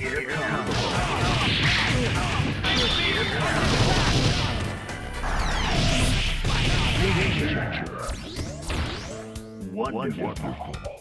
Here comes. Wonderful. Wonderful.